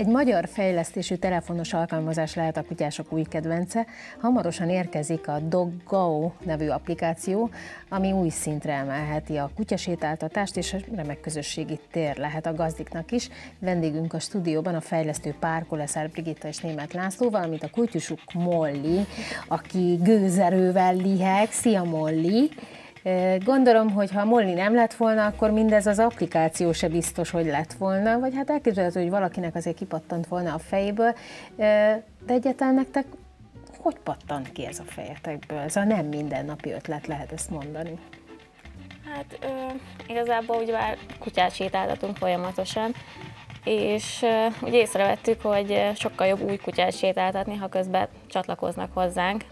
Egy magyar fejlesztésű telefonos alkalmazás lehet a kutyások új kedvence. Hamarosan érkezik a DogGo nevű applikáció, ami új szintre emelheti a kutyasétáltatást, és remek közösségi tér lehet a gazdiknak is. Vendégünk a stúdióban a fejlesztő pár Koleszár Brigitta és Német László, valamint a kutyusuk Molly, aki gőzerővel liheg. Szia Molly! Gondolom, hogy ha Molly nem lett volna, akkor mindez az applikáció se biztos, hogy lett volna, vagy hát elképzelhető, hogy valakinek azért kipattant volna a fejéből, de egyáltalán nektek hogy pattant ki ez a fejetekből? Ez a nem mindennapi ötlet, lehet ezt mondani. Hát ö, igazából ugye már kutyát sétáltatunk folyamatosan, és ugye észrevettük, hogy sokkal jobb új kutyát sétáltatni, ha közben csatlakoznak hozzánk,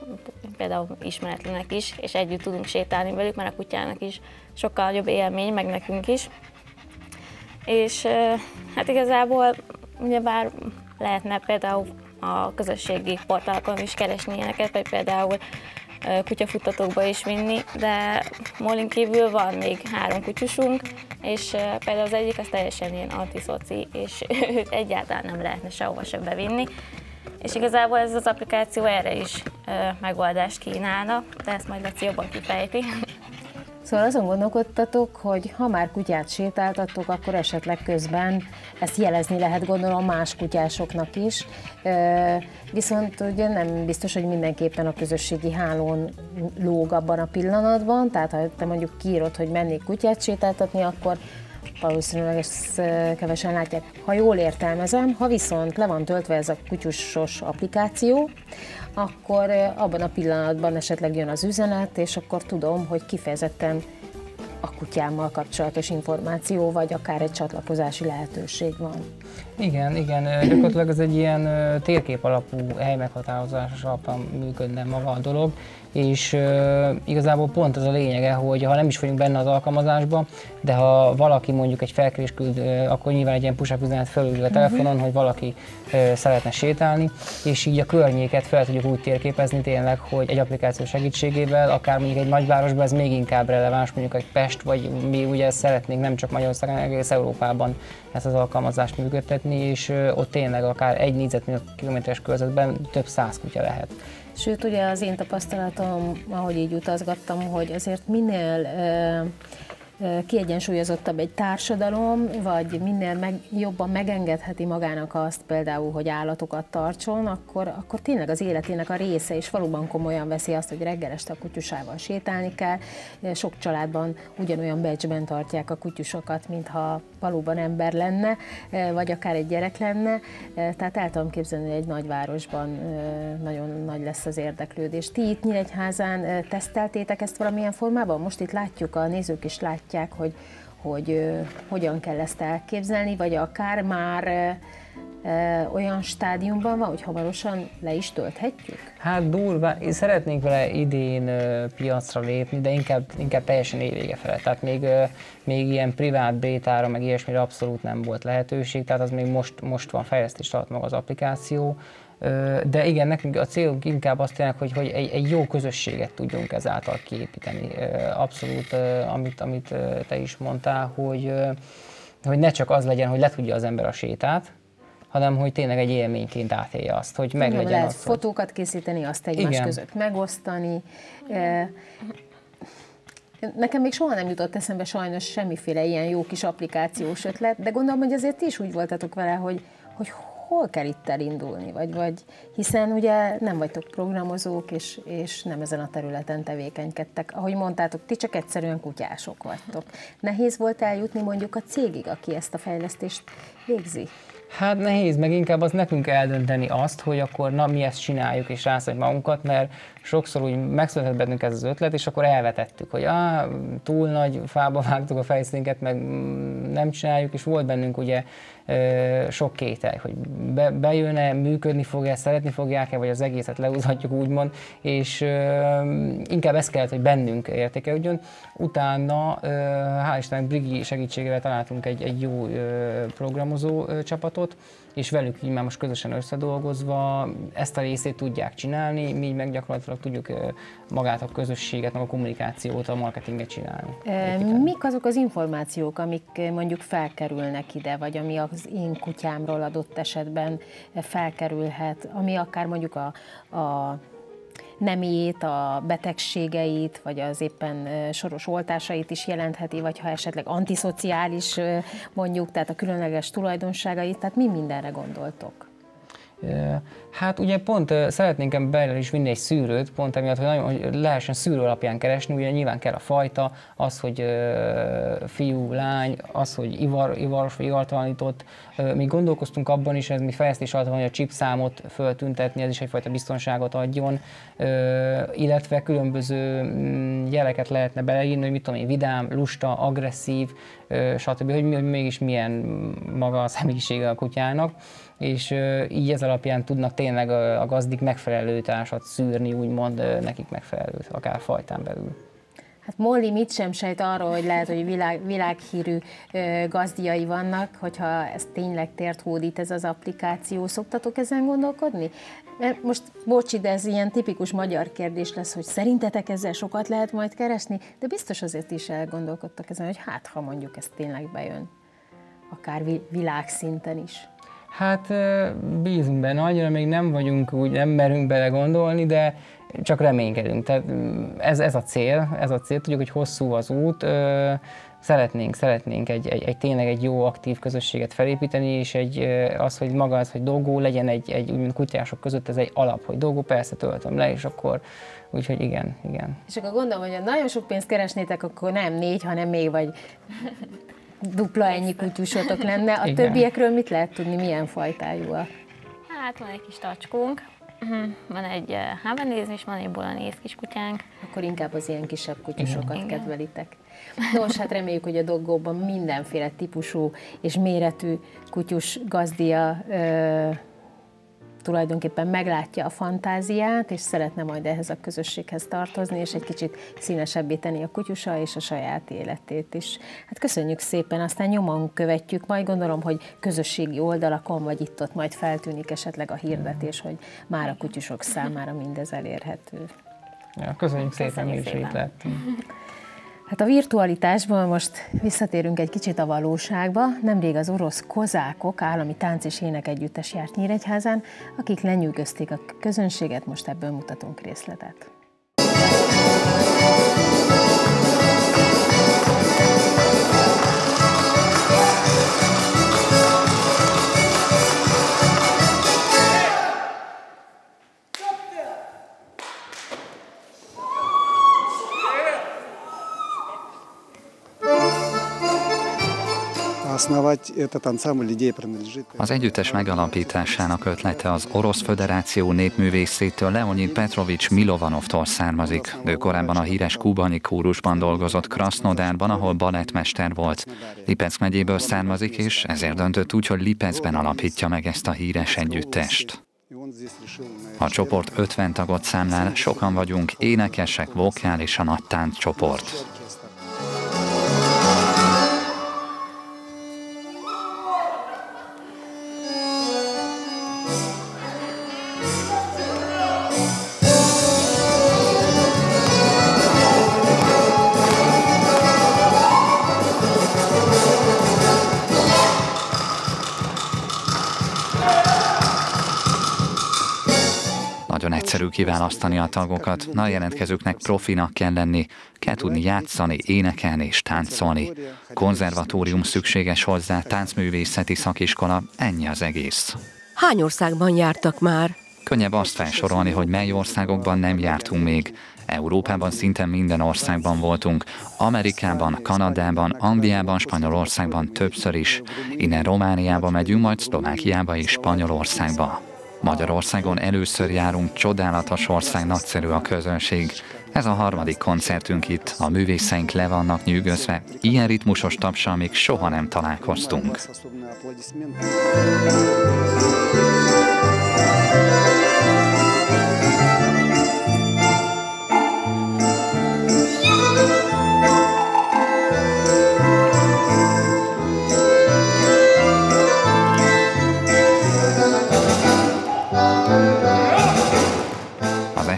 például ismeretlenek is, és együtt tudunk sétálni velük, mert a kutyának is sokkal jobb élmény, meg nekünk is. És hát igazából ugyebár lehetne például a közösségi portálokon is keresni ilyeneket, vagy például kutyafuttatókba is vinni, de Molin kívül van még három kutyusunk, és például az egyik az teljesen ilyen antiszoci, és őt egyáltalán nem lehetne sehova sem bevinni. És igazából ez az applikáció erre is megoldást kínálna, de ezt majd Laci jobban kifejti. Szóval azon gondolkodtatok, hogy ha már kutyát sétáltatok, akkor esetleg közben ezt jelezni lehet gondolom más kutyásoknak is. Viszont ugye nem biztos, hogy mindenképpen a közösségi hálón lóg abban a pillanatban, tehát ha te mondjuk kiírod, hogy mennék kutyát sétáltatni, akkor valószínűleg ezt kevesen látják. Ha jól értelmezem, ha viszont le van töltve ez a kutyusos applikáció, akkor abban a pillanatban esetleg jön az üzenet, és akkor tudom, hogy kifejezetten a kutyámmal kapcsolatos információ, vagy akár egy csatlakozási lehetőség van. Igen, igen, gyakorlatilag ez egy ilyen térkép alapú helymeghatározás alapján működne maga a dolog, és uh, igazából pont az a lényege, hogy ha nem is vagyunk benne az alkalmazásban, de ha valaki mondjuk egy felkérés küld, uh, akkor nyilván egy ilyen push-up üzenet felül a telefonon, uh-huh. hogy valaki uh, szeretne sétálni, és így a környéket fel tudjuk úgy térképezni tényleg, hogy egy applikáció segítségével, akár mondjuk egy nagyvárosban ez még inkább releváns, mondjuk egy Pest, vagy mi ugye szeretnénk nem csak Magyarországon, egész Európában ezt az alkalmazást működtetni, és ott tényleg akár egy négyzetkilométeres körzetben több száz kutya lehet. Sőt, ugye az én tapasztalatom, ahogy így utazgattam, hogy azért minél kiegyensúlyozottabb egy társadalom, vagy minél meg, jobban megengedheti magának azt például, hogy állatokat tartson, akkor, akkor tényleg az életének a része, és valóban komolyan veszi azt, hogy reggel este a kutyusával sétálni kell. Sok családban ugyanolyan becsben tartják a kutyusokat, mintha valóban ember lenne, vagy akár egy gyerek lenne. Tehát el tudom képzelni, hogy egy nagyvárosban nagyon nagy lesz az érdeklődés. Ti itt Nyíregyházán teszteltétek ezt valamilyen formában? Most itt látjuk, a nézők is látják, látják, hogy, hogy hogyan kell ezt elképzelni, vagy akár már olyan stádiumban van, hogy hamarosan le is tölthetjük? Hát durva, én szeretnék vele idén piacra lépni, de inkább, inkább teljesen évvége fele. Tehát még, még ilyen privát bétára, meg ilyesmire abszolút nem volt lehetőség, tehát az még most, most van fejlesztés alatt maga az applikáció. De igen, nekünk a célunk inkább azt tényleg, hogy, hogy egy, egy jó közösséget tudjunk ezáltal kiépíteni. Abszolút, amit, amit te is mondtál, hogy, hogy ne csak az legyen, hogy le tudja az ember a sétát, hanem hogy tényleg egy élményként átélje azt, hogy meg legyen lehet azt, fotókat készíteni, azt egymás igen. között megosztani. Nekem még soha nem jutott eszembe sajnos semmiféle ilyen jó kis applikációs ötlet, de gondolom, hogy azért ti is úgy voltatok vele, hogy, hogy hol kell itt elindulni, vagy, vagy hiszen ugye nem vagytok programozók, és, és nem ezen a területen tevékenykedtek. Ahogy mondtátok, ti csak egyszerűen kutyások vagytok. Nehéz volt eljutni mondjuk a cégig, aki ezt a fejlesztést végzi? Hát nehéz, meg inkább az nekünk eldönteni azt, hogy akkor na mi ezt csináljuk és rászoljuk magunkat, mert sokszor úgy megszületett bennünk ez az ötlet, és akkor elvetettük, hogy ah, túl nagy fába vágtuk a fejszénket, meg nem csináljuk, és volt bennünk ugye sok kétel, hogy be, bejön-e, működni fog-e, szeretni fogják-e, vagy az egészet leúzhatjuk úgymond, és inkább ez kellett, hogy bennünk értékelődjön. Utána, hál' Istennek Brigi segítségével találtunk egy, egy jó programozó csapatot, és velük így már most közösen összedolgozva ezt a részét tudják csinálni, mi meg gyakorlatilag tudjuk magát a közösséget, meg a kommunikációt, a marketinget csinálni. E, mik azok az információk, amik mondjuk felkerülnek ide, vagy ami az az én kutyámról adott esetben felkerülhet, ami akár mondjuk a, a nemét, a betegségeit, vagy az éppen soros oltásait is jelentheti, vagy ha esetleg antiszociális mondjuk, tehát a különleges tulajdonságait, tehát mi mindenre gondoltok? Hát ugye pont szeretnénk bele is vinni egy szűrőt, pont emiatt, hogy, nagyon, hogy lehessen szűrő alapján keresni, ugye nyilván kell a fajta, az, hogy fiú, lány, az, hogy ivar, ivaros vagy ivartalanított. Mi gondolkoztunk abban is, ez mi fejlesztés alatt van, hogy a chip számot föltüntetni, ez is egyfajta biztonságot adjon, illetve különböző mm, jeleket lehetne beleírni, hogy mit tudom én, vidám, lusta, agresszív, stb., hogy, mégis milyen maga a személyisége a kutyának és így ez alapján tudnak tényleg a gazdik megfelelő társat szűrni, úgymond nekik megfelelő, akár fajtán belül. Hát Molly mit sem sejt arról, hogy lehet, hogy világ, világhírű gazdiai vannak, hogyha ez tényleg tért hódít ez az applikáció. Szoktatok ezen gondolkodni? Mert most, bocsi, de ez ilyen tipikus magyar kérdés lesz, hogy szerintetek ezzel sokat lehet majd keresni, de biztos azért is elgondolkodtak ezen, hogy hát, ha mondjuk ez tényleg bejön, akár világszinten is. Hát bízunk benne, annyira még nem vagyunk, úgy nem merünk bele gondolni, de csak reménykedünk. Tehát ez, ez a cél, ez a cél, tudjuk, hogy hosszú az út, szeretnénk, szeretnénk egy, egy, egy tényleg egy jó, aktív közösséget felépíteni, és egy, az, hogy maga az, hogy dolgó legyen egy, egy úgymond kutyások között, ez egy alap, hogy dolgó persze töltöm le, és akkor Úgyhogy igen, igen. És akkor gondolom, hogy ha nagyon sok pénzt keresnétek, akkor nem négy, hanem még vagy dupla ennyi kutyusotok lenne. A Igen. többiekről mit lehet tudni, milyen fajtájúak? Hát van egy kis tacskunk, mhm. van egy eh, Havanese és van egy bolonész kiskutyánk. Akkor inkább az ilyen kisebb kutyusokat Igen. kedvelitek. Nos, hát reméljük, hogy a doggóban mindenféle típusú és méretű kutyus gazdia tulajdonképpen meglátja a fantáziát, és szeretne majd ehhez a közösséghez tartozni, és egy kicsit színesebbé tenni a kutyusa és a saját életét is. Hát köszönjük szépen, aztán nyomon követjük, majd gondolom, hogy közösségi oldalakon, vagy itt-ott majd feltűnik esetleg a hirdetés, hogy már a kutyusok számára mindez elérhető. Ja, köszönjük szépen, mi is itt Hát a virtualitásból most visszatérünk egy kicsit a valóságba. Nemrég az orosz kozákok állami tánc és ének együttes járt Nyíregyházán, akik lenyűgözték a közönséget, most ebből mutatunk részletet. Az együttes megalapításának ötlete az Orosz Föderáció népművészétől Leonid Petrovics Milovanovtól származik. Ő korábban a híres kubani kórusban dolgozott Krasnodárban, ahol balettmester volt. Lipec megyéből származik, és ezért döntött úgy, hogy Lipecben alapítja meg ezt a híres együttest. A csoport 50 tagot számlál, sokan vagyunk, énekesek, vokál és a nagy csoport. Egyszerű kiválasztani a tagokat, na a jelentkezőknek profinak kell lenni, kell tudni játszani, énekelni és táncolni. Konzervatórium szükséges hozzá, táncművészeti szakiskola, ennyi az egész. Hány országban jártak már? Könnyebb azt felsorolni, hogy mely országokban nem jártunk még. Európában szinte minden országban voltunk. Amerikában, Kanadában, Angliában, Spanyolországban többször is. Innen Romániába megyünk, majd Szlovákiába és Spanyolországba. Magyarországon először járunk, csodálatos ország, nagyszerű a közönség. Ez a harmadik koncertünk itt, a művészeink le vannak nyűgözve, ilyen ritmusos tapsal még soha nem találkoztunk.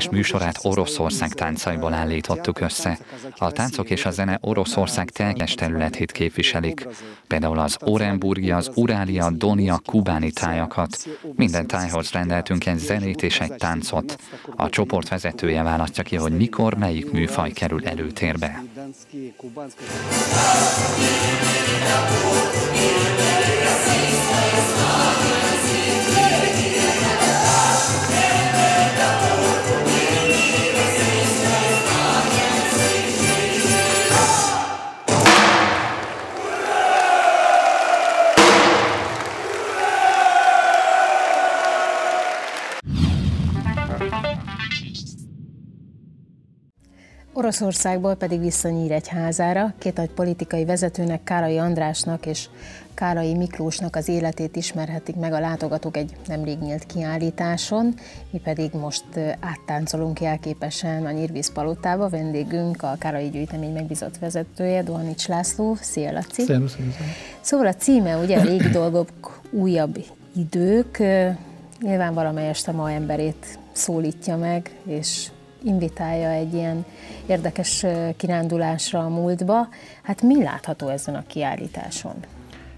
Éves műsorát Oroszország táncaiból állítottuk össze. A táncok és a zene Oroszország teljes területét képviselik. Például az Orenburgi, az Urália, Donia, Kubáni tájakat. Minden tájhoz rendeltünk egy zenét és egy táncot. A csoport vezetője választja ki, hogy mikor melyik műfaj kerül előtérbe. Oroszországból pedig vissza Nyíregyházára, két nagy politikai vezetőnek, Kárai Andrásnak és Kárai Miklósnak az életét ismerhetik meg a látogatók egy nemrég nyílt kiállításon, mi pedig most áttáncolunk jelképesen a Nyírvíz palotába. Vendégünk a Kárai Gyűjtemény megbízott vezetője, Dohanics László. Szia, Laci! Szervusz, Szóval a címe ugye régi dolgok, újabb idők. Nyilván valamelyest a ma emberét szólítja meg, és invitálja egy ilyen érdekes kirándulásra a múltba. Hát mi látható ezen a kiállításon?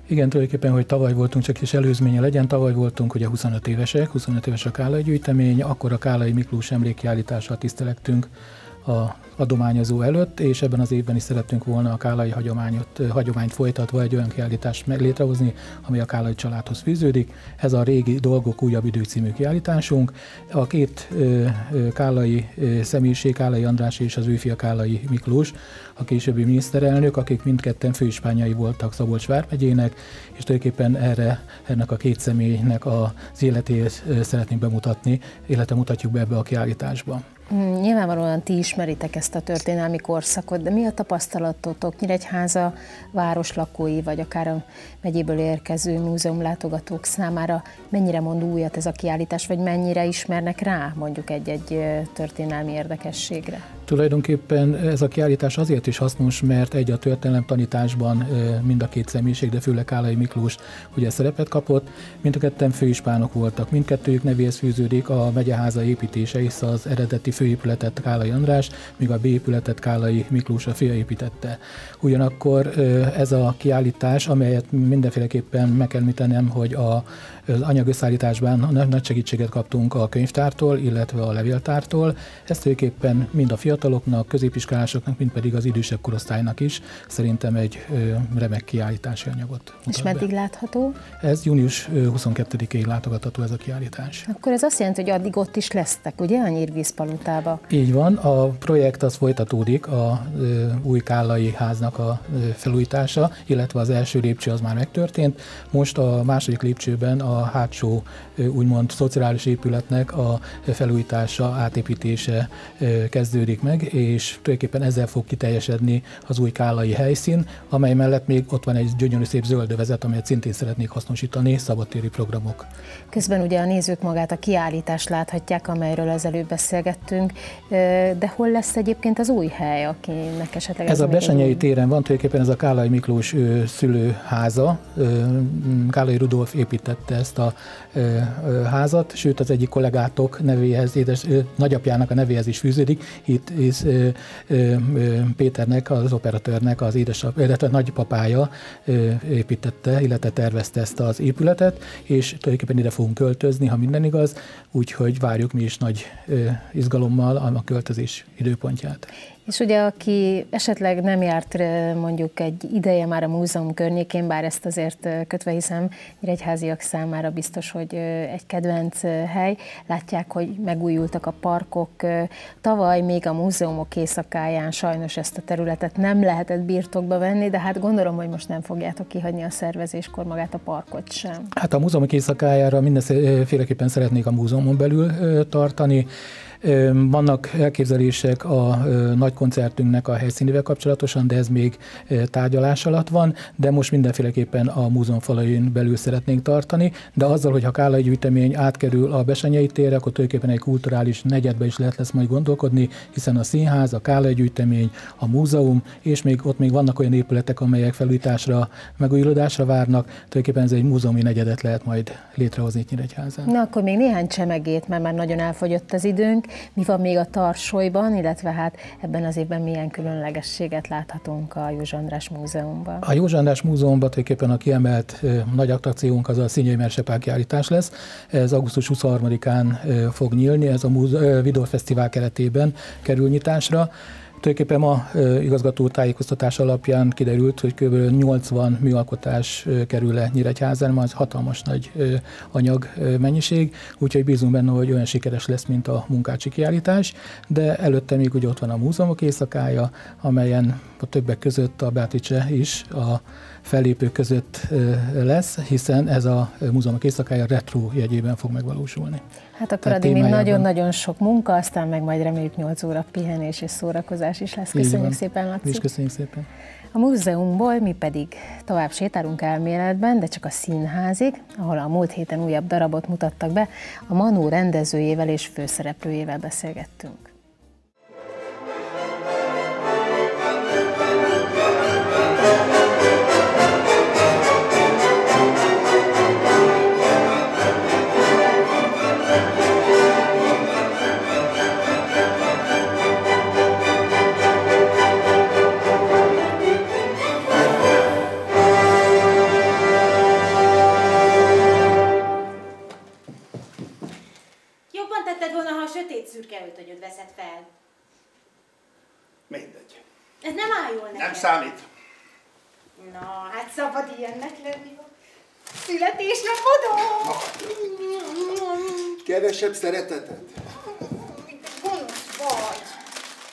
Igen, tulajdonképpen, hogy tavaly voltunk, csak is előzménye legyen, tavaly voltunk ugye 25 évesek, 25 éves a Kálai gyűjtemény, akkor a Kálai Miklós emlékkiállítással tisztelektünk a adományozó előtt, és ebben az évben is szerettünk volna a kálai hagyományot, hagyományt folytatva egy olyan kiállítást létrehozni, ami a kálai családhoz fűződik. Ez a régi dolgok újabb idő című kiállításunk. A két kálai személyiség, Kálai András és az ő fia Kálai Miklós, a későbbi miniszterelnök, akik mindketten főispányai voltak Szabolcs vármegyének, és tulajdonképpen erre, ennek a két személynek az életét szeretnénk bemutatni, illetve mutatjuk be ebbe a kiállításba. Hmm, nyilvánvalóan ti ismeritek ezt a történelmi korszakot, de mi a tapasztalatotok Nyíregyháza városlakói, vagy akár a megyéből érkező múzeumlátogatók számára? Mennyire mond újat ez a kiállítás, vagy mennyire ismernek rá mondjuk egy-egy történelmi érdekességre? Tulajdonképpen ez a kiállítás azért is hasznos, mert egy a történelem tanításban mind a két személyiség, de főleg Kálai Miklós ugye szerepet kapott, mind a ketten főispánok voltak, mindkettőjük nevéhez fűződik a megyeháza építése, hisz az eredeti főépületet Kálai András, míg a B épületet Kálai Miklós a fia építette. Ugyanakkor ez a kiállítás, amelyet mindenféleképpen meg kell említenem, hogy a az anyagösszállításban nagy segítséget kaptunk a könyvtártól, illetve a levéltártól. Ezt tulajdonképpen mind a fiataloknak, középiskolásoknak, mind pedig az idősebb korosztálynak is szerintem egy remek kiállítási anyagot. És meddig be. látható? Ez június 22-ig látogatható ez a kiállítás. Akkor ez azt jelenti, hogy addig ott is lesztek, ugye, a Nyírvízpalotába? Így van, a projekt az folytatódik, a új Kállai háznak a felújítása, illetve az első lépcső az már megtörtént. Most a második lépcsőben a a hátsó úgymond szociális épületnek a felújítása, átépítése kezdődik meg, és tulajdonképpen ezzel fog kiteljesedni az új kálai helyszín, amely mellett még ott van egy gyönyörű szép zöldövezet, amelyet szintén szeretnék hasznosítani, szabadtéri programok. Közben ugye a nézők magát a kiállítást láthatják, amelyről az előbb beszélgettünk, de hol lesz egyébként az új hely, akinek esetleg ez, ez a Besenyei téren van, tulajdonképpen ez a Kálai Miklós szülőháza, Kálai Rudolf építette ezt a házat, sőt az egyik kollégátok nevéhez, édes, nagyapjának a nevéhez is fűződik. Itt is Péternek, az operatőrnek az édesap, illetve nagypapája építette, illetve tervezte ezt az épületet, és tulajdonképpen ide fogunk költözni, ha minden igaz, úgyhogy várjuk mi is nagy izgalommal a költözés időpontját. És ugye, aki esetleg nem járt mondjuk egy ideje már a múzeum környékén, bár ezt azért kötve hiszem, nyíregyháziak számára biztos, hogy egy kedvenc hely. Látják, hogy megújultak a parkok. Tavaly még a múzeumok éjszakáján sajnos ezt a területet nem lehetett birtokba venni, de hát gondolom, hogy most nem fogjátok kihagyni a szervezéskor magát a parkot sem. Hát a múzeumok éjszakájára mindenféleképpen szeretnék a múzeumon belül tartani. Vannak elképzelések a nagy koncertünknek a helyszínével kapcsolatosan, de ez még tárgyalás alatt van, de most mindenféleképpen a múzeum falain belül szeretnénk tartani, de azzal, hogy ha Kálai gyűjtemény átkerül a Besenyei térre, akkor tulajdonképpen egy kulturális negyedbe is lehet lesz majd gondolkodni, hiszen a színház, a Kálai gyűjtemény, a múzeum, és még ott még vannak olyan épületek, amelyek felújításra, megújulódásra várnak, tulajdonképpen ez egy múzeumi negyedet lehet majd létrehozni Nyíregyházán. Na akkor még néhány csemegét, mert már nagyon elfogyott az időnk. Mi van még a tarsolyban, illetve hát ebben az évben milyen különlegességet láthatunk a József András Múzeumban? A József András Múzeumban tulajdonképpen a kiemelt nagy attrakciónk az a Színyei Mersepák kiállítás lesz. Ez augusztus 23-án fog nyílni, ez a Vidor Fesztivál keretében kerül nyitásra. Tulajdonképpen ma igazgató tájékoztatás alapján kiderült, hogy kb. 80 műalkotás kerül le Nyíregyházán, az hatalmas nagy anyag mennyiség, úgyhogy bízunk benne, hogy olyan sikeres lesz, mint a munkácsi kiállítás, de előtte még úgy ott van a múzeumok éjszakája, amelyen a többek között a Beatrice is a fellépők között lesz, hiszen ez a múzeumok éjszakája retro jegyében fog megvalósulni. Hát akkor addig még nagyon-nagyon sok munka, aztán meg majd reméljük 8 óra pihenés és szórakozás is lesz. Köszönjük szépen, Laci. És köszönjük szépen. A múzeumból mi pedig tovább sétálunk elméletben, de csak a színházig, ahol a múlt héten újabb darabot mutattak be, a Manó rendezőjével és főszereplőjével beszélgettünk. Számít? Na, hát szabad ilyennek lenni. Születésnapodon! Kevesebb szeretetet? Gonosz vagy.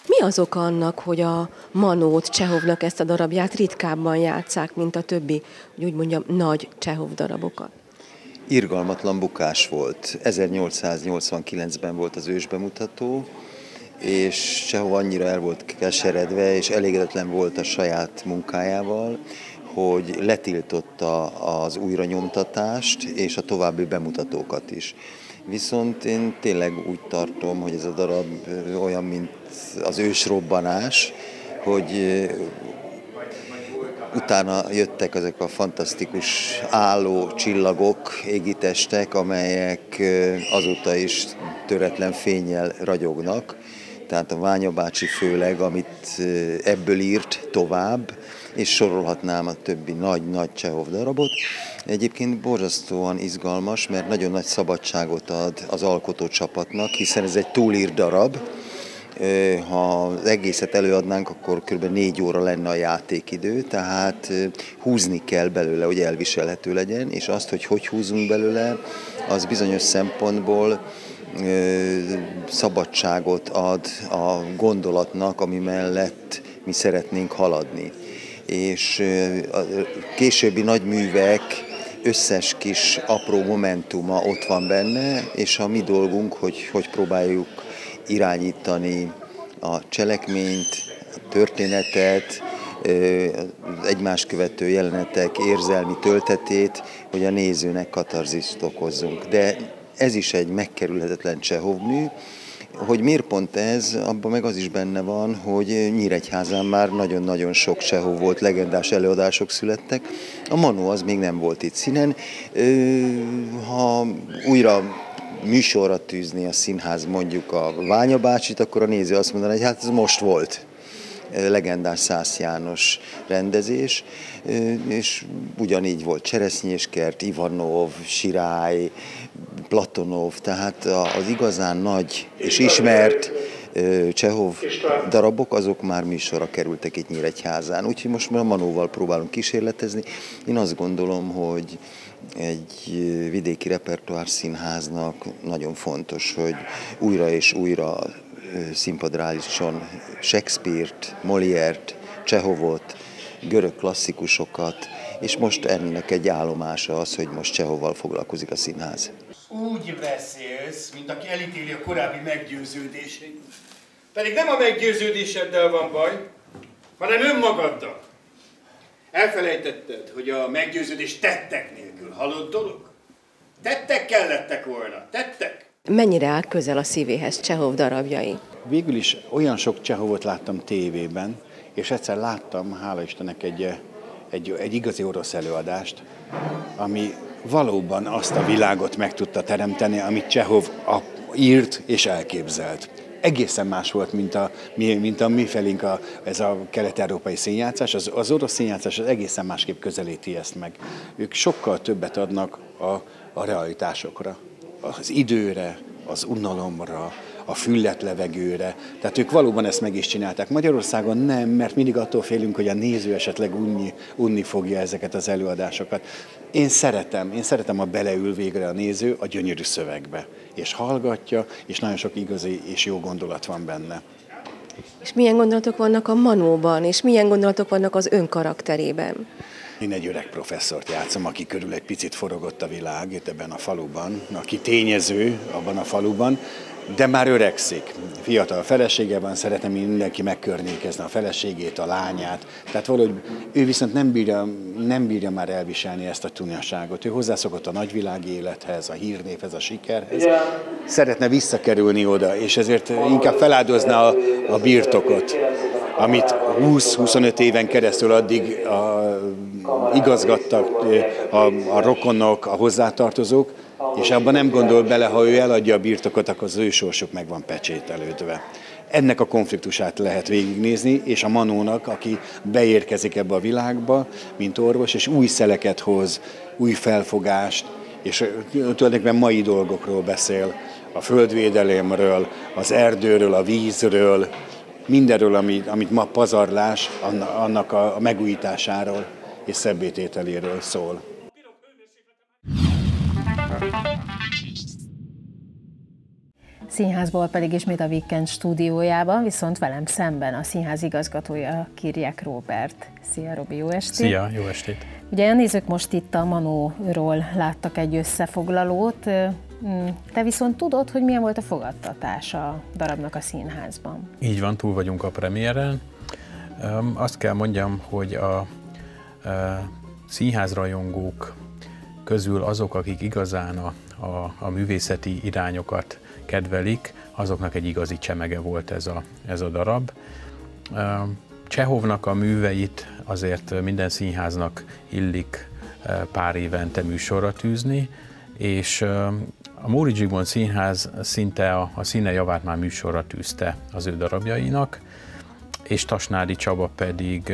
Mi az oka annak, hogy a Manót, Csehovnak ezt a darabját ritkábban játszák, mint a többi, hogy úgy mondjam, nagy Csehov darabokat? Irgalmatlan bukás volt. 1889-ben volt az ősbemutató, és sehova annyira el volt keseredve, és elégedetlen volt a saját munkájával, hogy letiltotta az újranyomtatást és a további bemutatókat is. Viszont én tényleg úgy tartom, hogy ez a darab olyan, mint az ősrobbanás, hogy utána jöttek ezek a fantasztikus álló csillagok, égitestek, amelyek azóta is töretlen fényjel ragyognak, tehát a Ványa bácsi főleg, amit ebből írt tovább, és sorolhatnám a többi nagy-nagy Csehov darabot. Egyébként borzasztóan izgalmas, mert nagyon nagy szabadságot ad az alkotó csapatnak, hiszen ez egy túlír darab, ha az egészet előadnánk, akkor kb. négy óra lenne a játékidő, tehát húzni kell belőle, hogy elviselhető legyen, és azt, hogy hogy húzunk belőle, az bizonyos szempontból szabadságot ad a gondolatnak, ami mellett mi szeretnénk haladni. És a későbbi nagy művek összes kis apró momentuma ott van benne, és a mi dolgunk, hogy hogy próbáljuk irányítani a cselekményt, a történetet, az egymás követő jelenetek érzelmi töltetét, hogy a nézőnek katarzist okozzunk. De ez is egy megkerülhetetlen Csehov mű, hogy miért pont ez, abban meg az is benne van, hogy Nyíregyházán már nagyon-nagyon sok Csehov volt, legendás előadások születtek. A Manu az még nem volt itt színen. Ha újra műsorra tűzni a színház mondjuk a Ványa bácsit, akkor a néző azt mondaná, hogy hát ez most volt legendás Szász János rendezés, és ugyanígy volt Cseresznyéskert, Ivanov, Sirály, Platonov, tehát az igazán nagy és ismert Csehov darabok, azok már műsorra kerültek itt Nyíregyházán. Úgyhogy most már a Manóval próbálunk kísérletezni. Én azt gondolom, hogy egy vidéki repertoár színháznak nagyon fontos, hogy újra és újra színpadra állítson Shakespeare-t, Molière-t, Csehovot, görög klasszikusokat, és most ennek egy állomása az, hogy most Csehovval foglalkozik a színház. Úgy beszélsz, mint aki elítéli a korábbi meggyőződéseit. Pedig nem a meggyőződéseddel van baj, hanem önmagaddal. Elfelejtetted, hogy a meggyőződés tettek nélkül halott dolog? Tettek kellettek volna, tettek. Mennyire áll közel a szívéhez Csehov darabjai? Végül is olyan sok Csehovot láttam tévében, és egyszer láttam, hála Istennek, egy, egy, egy igazi orosz előadást, ami valóban azt a világot meg tudta teremteni, amit Csehov írt és elképzelt egészen más volt, mint a, mint a mi felénk a, ez a kelet-európai színjátszás. Az, az orosz színjátszás az egészen másképp közelíti ezt meg. Ők sokkal többet adnak a, a realitásokra, az időre, az unalomra, a füllet levegőre. Tehát ők valóban ezt meg is csinálták. Magyarországon nem, mert mindig attól félünk, hogy a néző esetleg unni, unni fogja ezeket az előadásokat. Én szeretem, én szeretem, ha beleül végre a néző a gyönyörű szövegbe, és hallgatja, és nagyon sok igazi és jó gondolat van benne. És milyen gondolatok vannak a Manóban, és milyen gondolatok vannak az ön karakterében? Én egy öreg professzort játszom, aki körül egy picit forogott a világ itt ebben a faluban, aki tényező abban a faluban, de már öregszik. Fiatal felesége van, szeretem mindenki megkörnyékezni a feleségét, a lányát. Tehát valahogy ő viszont nem bírja, nem bírja már elviselni ezt a tunyaságot. Ő hozzászokott a nagyvilági élethez, a hírnévhez, a sikerhez. Szeretne visszakerülni oda, és ezért inkább feláldozná a, a birtokot, amit 20-25 éven keresztül addig a, igazgattak a, a rokonok, a hozzátartozók, és abban nem gondol bele, ha ő eladja a birtokot, akkor az ő sorsuk meg van pecsételődve. Ennek a konfliktusát lehet végignézni, és a Manónak, aki beérkezik ebbe a világba, mint orvos, és új szeleket hoz, új felfogást, és tulajdonképpen mai dolgokról beszél, a földvédelemről, az erdőről, a vízről, mindenről, amit, amit ma pazarlás, annak a megújításáról és szebbétételéről szól. Színházból pedig ismét a Weekend stúdiójában, viszont velem szemben a színház igazgatója Kirjek Robert. Szia Robi, jó estét! Szia, jó estét! Ugye a nézők most itt a Manóról láttak egy összefoglalót, mm, te viszont tudod, hogy milyen volt a fogadtatás a darabnak a színházban? Így van, túl vagyunk a premiéren. Azt kell mondjam, hogy a, a színházrajongók közül azok, akik igazán a, a, a művészeti irányokat kedvelik, azoknak egy igazi csemege volt ez a, ez a darab. Csehovnak a műveit azért minden színháznak illik pár évente műsorra tűzni, és a Móri Zsigmond Színház szinte a, a színe javát már műsorra tűzte az ő darabjainak, és Tasnádi Csaba pedig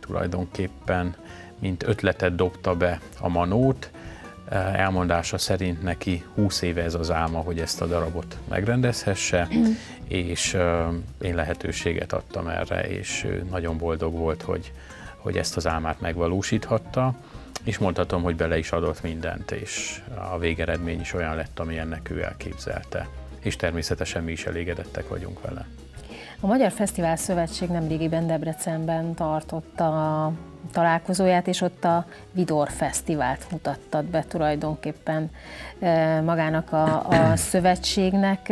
tulajdonképpen mint ötletet dobta be a Manót, elmondása szerint neki 20 éve ez az álma, hogy ezt a darabot megrendezhesse, és eh, én lehetőséget adtam erre, és nagyon boldog volt, hogy, hogy ezt az álmát megvalósíthatta, és mondhatom, hogy bele is adott mindent, és a végeredmény is olyan lett, ami ennek ő elképzelte. És természetesen mi is elégedettek vagyunk vele. A Magyar Fesztivál Szövetség nemrégiben Debrecenben tartotta találkozóját, és ott a Vidor Fesztivált mutattad be tulajdonképpen magának a, a szövetségnek.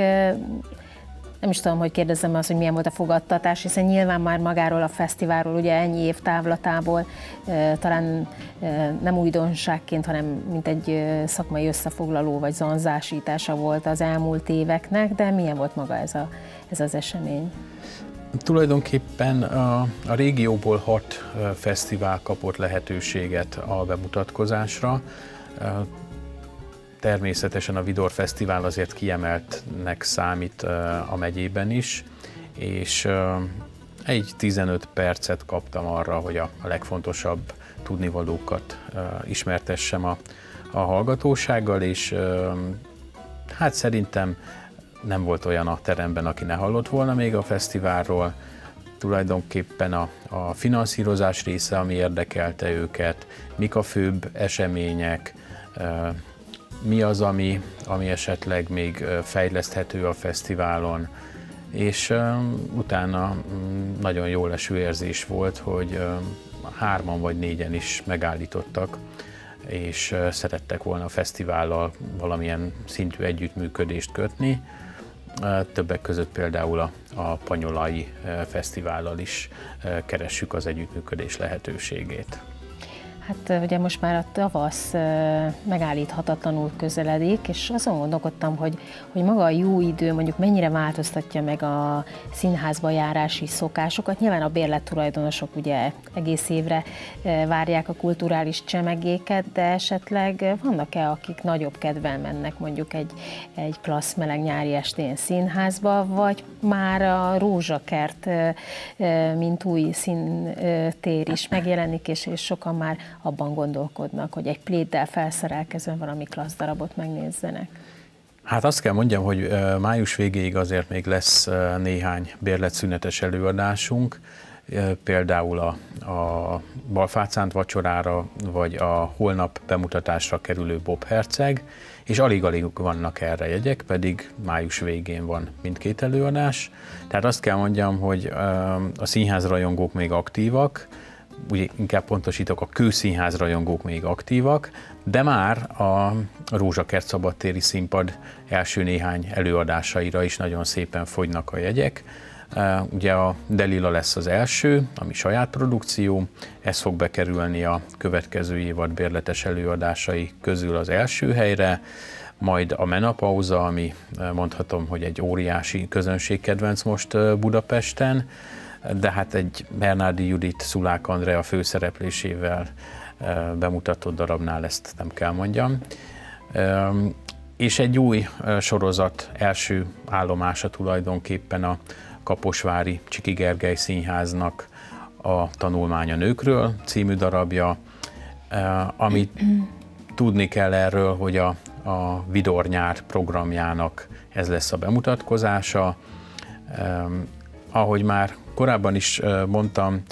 Nem is tudom, hogy kérdezzem az, hogy milyen volt a fogadtatás, hiszen nyilván már magáról a fesztiválról, ugye ennyi év távlatából talán nem újdonságként, hanem mint egy szakmai összefoglaló vagy zanzásítása volt az elmúlt éveknek, de milyen volt maga ez, a, ez az esemény? Tulajdonképpen a, a régióból hat fesztivál kapott lehetőséget a bemutatkozásra. Természetesen a Vidor Fesztivál azért kiemeltnek számít a megyében is, és egy 15 percet kaptam arra, hogy a legfontosabb tudnivalókat ismertessem a, a hallgatósággal, és hát szerintem nem volt olyan a teremben, aki ne hallott volna még a fesztiválról. Tulajdonképpen a, a finanszírozás része, ami érdekelte őket, mik a főbb események, mi az, ami, ami esetleg még fejleszthető a fesztiválon, és utána mm, nagyon jó leső érzés volt, hogy hárman vagy négyen is megállítottak, és szerettek volna a fesztivállal valamilyen szintű együttműködést kötni. Többek között például a, a Panyolai Fesztivállal is keressük az együttműködés lehetőségét. Hát ugye most már a tavasz megállíthatatlanul közeledik, és azon gondolkodtam, hogy, hogy maga a jó idő mondjuk mennyire változtatja meg a színházba járási szokásokat. Nyilván a bérlettulajdonosok ugye egész évre várják a kulturális csemegéket, de esetleg vannak-e, akik nagyobb kedvel mennek mondjuk egy, egy klassz meleg nyári estén színházba, vagy már a rózsakert, mint új színtér is megjelenik, és, és sokan már abban gondolkodnak, hogy egy pléddel felszerelkezve valami klassz darabot megnézzenek. Hát azt kell mondjam, hogy május végéig azért még lesz néhány bérletszünetes előadásunk, például a, a Balfácánt vacsorára, vagy a holnap bemutatásra kerülő Bob Herceg, és alig-alig vannak erre jegyek, pedig május végén van mindkét előadás. Tehát azt kell mondjam, hogy a színház rajongók még aktívak, úgy inkább pontosítok, a kőszínház rajongók még aktívak, de már a Rózsakert szabadtéri színpad első néhány előadásaira is nagyon szépen fogynak a jegyek. Ugye a Delila lesz az első, ami saját produkció, ez fog bekerülni a következő évad bérletes előadásai közül az első helyre, majd a menapauza, ami mondhatom, hogy egy óriási közönségkedvenc most Budapesten, de hát egy Bernardi Judit, Szulák Andrea főszereplésével bemutatott darabnál ezt nem kell mondjam. És egy új sorozat első állomása tulajdonképpen a Kaposvári Csiki Gergely Színháznak a Tanulmánya nőkről című darabja, amit tudni kell erről, hogy a, a Vidor nyár programjának ez lesz a bemutatkozása. Ahogy már korábban is mondtam,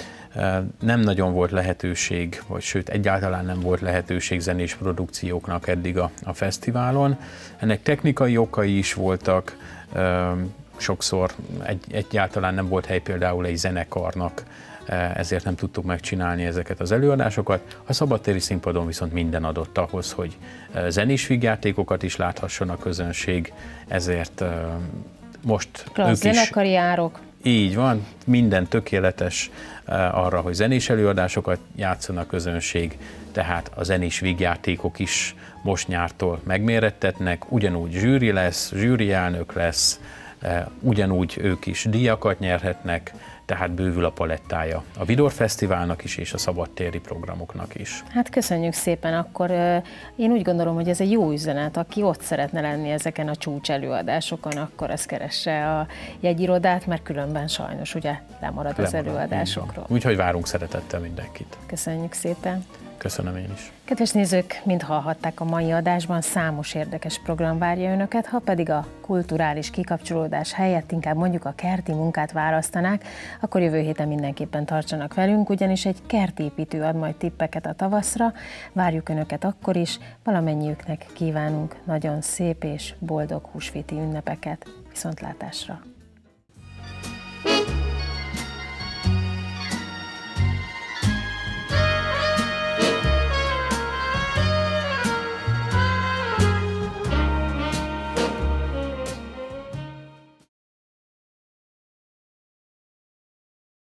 nem nagyon volt lehetőség, vagy sőt egyáltalán nem volt lehetőség zenés produkcióknak eddig a, a fesztiválon. Ennek technikai okai is voltak, sokszor egy, egyáltalán nem volt hely például egy zenekarnak, ezért nem tudtuk megcsinálni ezeket az előadásokat. A szabadtéri színpadon viszont minden adott ahhoz, hogy zenés vígjátékokat is láthasson a közönség, ezért most Klassz, ők is... zenekari árok. Így van, minden tökéletes eh, arra, hogy zenés előadásokat játszon a közönség, tehát a zenés vígjátékok is most nyártól megmérettetnek, ugyanúgy zsűri lesz, zsűri elnök lesz, eh, ugyanúgy ők is díjakat nyerhetnek, tehát bővül a palettája a Vidor Fesztiválnak is, és a szabadtéri programoknak is. Hát köszönjük szépen, akkor én úgy gondolom, hogy ez egy jó üzenet, aki ott szeretne lenni ezeken a csúcs előadásokon, akkor ez keresse a jegyirodát, mert különben sajnos ugye lemarad, lemarad az előadásokról. Úgyhogy várunk szeretettel mindenkit. Köszönjük szépen. Köszönöm én is. Kedves nézők, mint hallhatták a mai adásban, számos érdekes program várja önöket, ha pedig a kulturális kikapcsolódás helyett inkább mondjuk a kerti munkát választanák, akkor jövő héten mindenképpen tartsanak velünk, ugyanis egy kertépítő ad majd tippeket a tavaszra. Várjuk önöket akkor is, valamennyiüknek kívánunk nagyon szép és boldog húsvéti ünnepeket. Viszontlátásra!